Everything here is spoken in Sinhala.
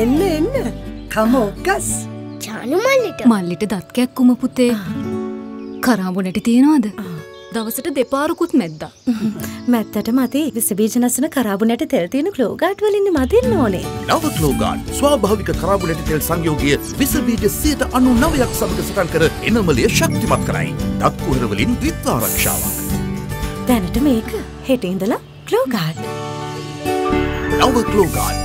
එන්න එන්න. කමෝක්කස් ජානු මල්ලිට. මල්ලිට දත්කයක් කුම පුතේ. කරාඹු නැටි තියෙනවාද? දවසට දෙපාරකුත් මැද්දා. මැත්තට මති විසබීජනසන කරාබු නැට තෙල් තියෙන කලෝගාට් වලින් මතින්න ඕනේ. නව ක්ලෝගාඩ් ස්වාභාවික කරාබු නැටි තෙල් සංයෝගය විසබීජ සයට අනු නවයක් සමඟ සටන් කර එනමලය ශක්තිමත් කරයි. දත්කුහරවලින් ද්විත්වාරක්ෂාවක්. දැනට මේක හෙට ඉඳලා කලෝගාට් නව ක්ලෝගාඩ්